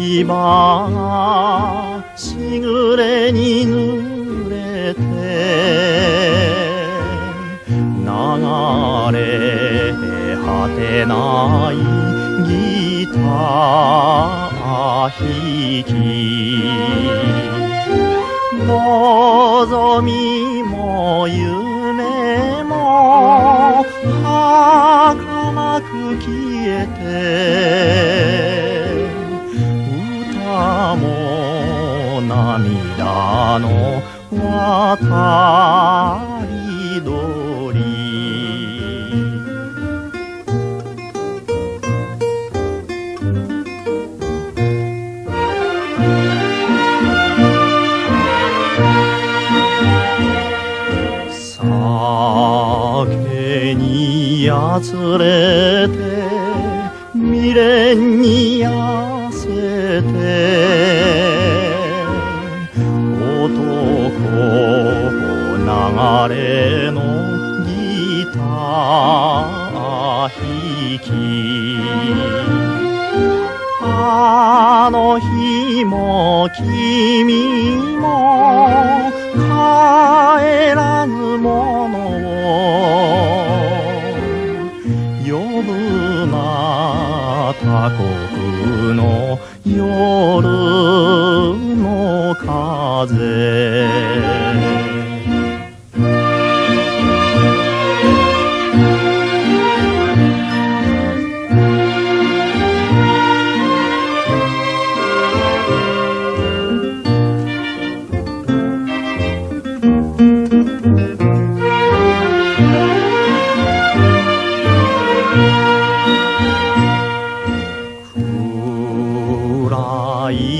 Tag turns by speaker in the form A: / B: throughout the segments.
A: 今しぐれに濡れて流れ果てないギター弾き。望み涙の渡り鳥。酒にやつれて未練に痩せて。ー弾きあの日も君も帰らぬものを呼ぶな他国の夜の風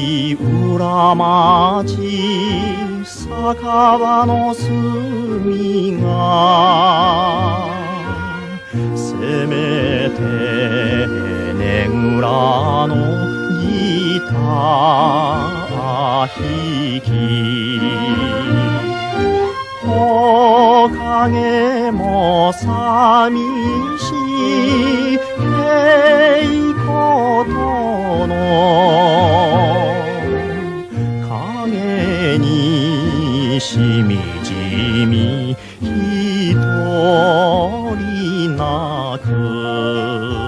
A: い裏町酒場の隅がせめてねぐらのギター弾き。木陰も寂しい。にしみじみひとり泣く。